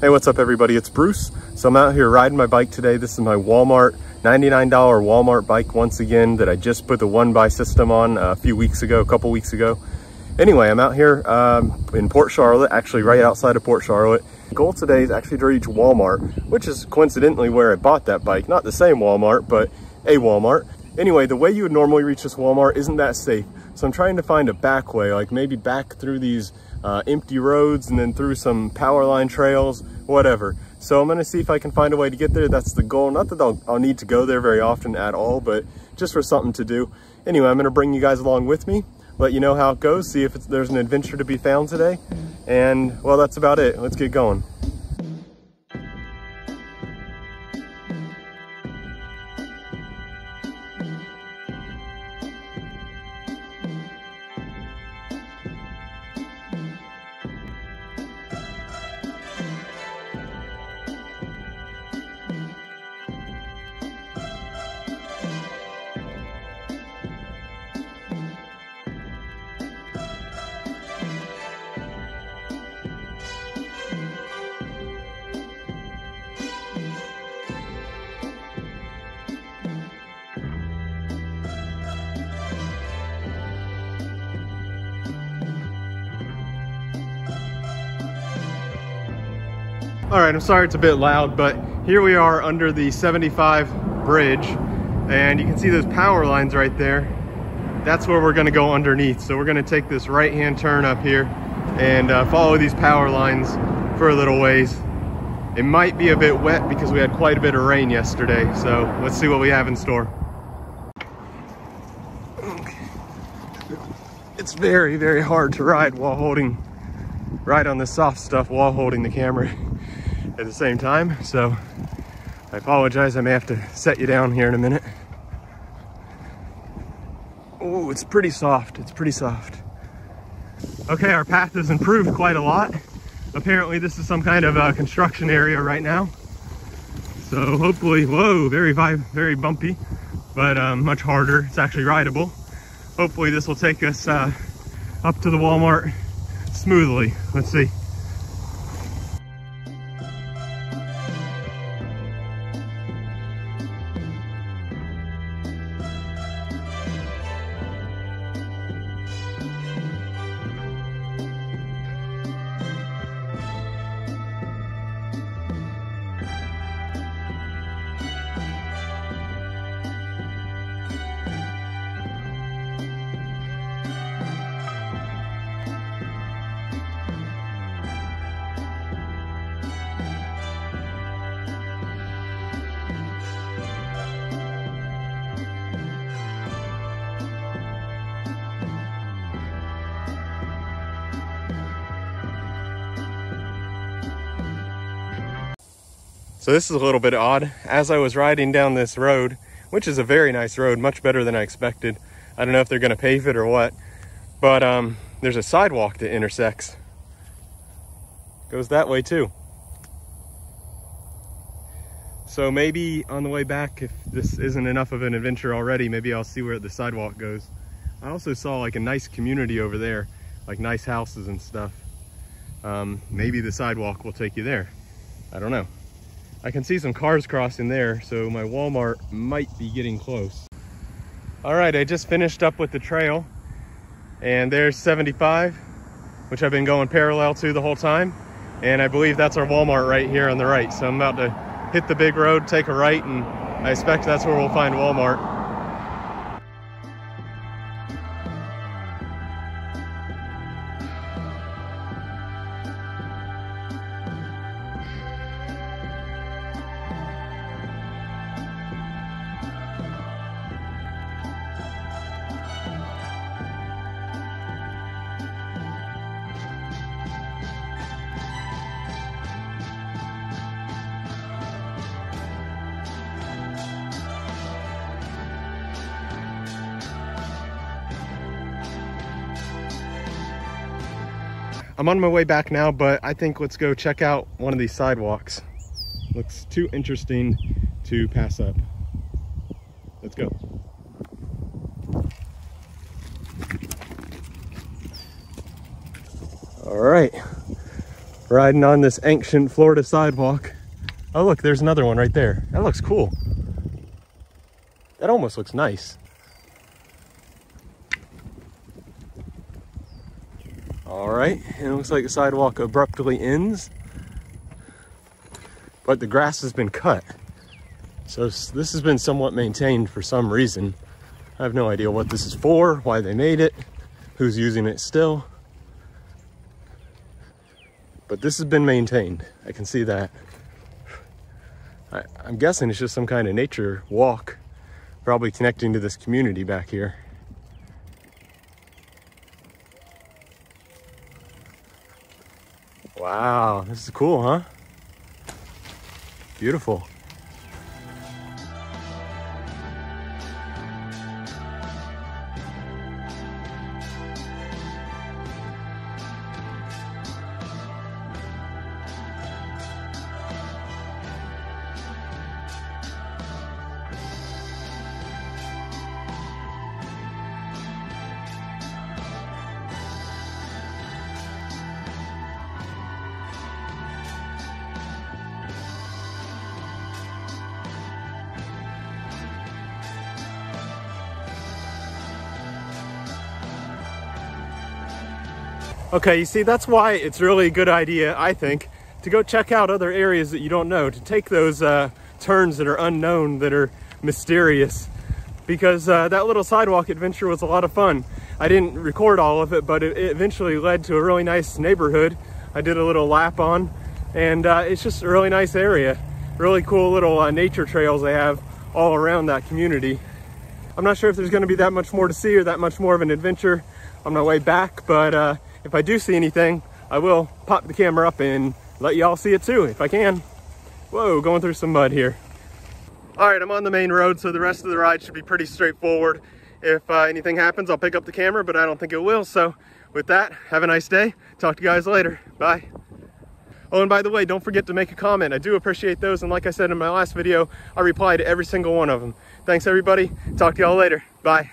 Hey, what's up everybody? It's Bruce. So I'm out here riding my bike today. This is my Walmart, $99 Walmart bike once again that I just put the one by system on a few weeks ago, a couple weeks ago. Anyway, I'm out here um, in Port Charlotte, actually right outside of Port Charlotte. The Goal today is actually to reach Walmart, which is coincidentally where I bought that bike. Not the same Walmart, but a Walmart. Anyway, the way you would normally reach this Walmart isn't that safe. So I'm trying to find a back way, like maybe back through these uh, empty roads and then through some power line trails, whatever. So I'm gonna see if I can find a way to get there. That's the goal. Not that I'll, I'll need to go there very often at all, but just for something to do. Anyway, I'm gonna bring you guys along with me, let you know how it goes, see if there's an adventure to be found today. And well, that's about it. Let's get going. All right, I'm sorry it's a bit loud, but here we are under the 75 bridge and you can see those power lines right there. That's where we're gonna go underneath. So we're gonna take this right-hand turn up here and uh, follow these power lines for a little ways. It might be a bit wet because we had quite a bit of rain yesterday. So let's see what we have in store. It's very, very hard to ride while holding, ride on the soft stuff while holding the camera at the same time. So I apologize. I may have to set you down here in a minute. Oh, it's pretty soft. It's pretty soft. Okay, our path has improved quite a lot. Apparently this is some kind of a construction area right now. So hopefully, whoa, very, very bumpy, but um, much harder. It's actually rideable. Hopefully this will take us uh, up to the Walmart smoothly. Let's see. So this is a little bit odd. As I was riding down this road, which is a very nice road, much better than I expected. I don't know if they're gonna pave it or what, but um, there's a sidewalk that intersects. Goes that way too. So maybe on the way back, if this isn't enough of an adventure already, maybe I'll see where the sidewalk goes. I also saw like a nice community over there, like nice houses and stuff. Um, maybe the sidewalk will take you there. I don't know. I can see some cars crossing there, so my Walmart might be getting close. All right, I just finished up with the trail and there's 75, which I've been going parallel to the whole time. And I believe that's our Walmart right here on the right. So I'm about to hit the big road, take a right, and I expect that's where we'll find Walmart. I'm on my way back now, but I think let's go check out one of these sidewalks. Looks too interesting to pass up. Let's go. All right, riding on this ancient Florida sidewalk. Oh, look, there's another one right there. That looks cool. That almost looks nice. All right, and it looks like the sidewalk abruptly ends, but the grass has been cut. So this has been somewhat maintained for some reason. I have no idea what this is for, why they made it, who's using it still. But this has been maintained. I can see that. I, am guessing it's just some kind of nature walk, probably connecting to this community back here. Wow, this is cool, huh? Beautiful. Okay, you see, that's why it's really a good idea, I think, to go check out other areas that you don't know, to take those uh, turns that are unknown, that are mysterious, because uh, that little sidewalk adventure was a lot of fun. I didn't record all of it, but it, it eventually led to a really nice neighborhood. I did a little lap on, and uh, it's just a really nice area. Really cool little uh, nature trails they have all around that community. I'm not sure if there's gonna be that much more to see or that much more of an adventure on my way back, but uh, if I do see anything, I will pop the camera up and let y'all see it too, if I can. Whoa, going through some mud here. All right, I'm on the main road, so the rest of the ride should be pretty straightforward. If uh, anything happens, I'll pick up the camera, but I don't think it will. So with that, have a nice day. Talk to you guys later. Bye. Oh, and by the way, don't forget to make a comment. I do appreciate those. And like I said in my last video, I reply to every single one of them. Thanks, everybody. Talk to y'all later. Bye.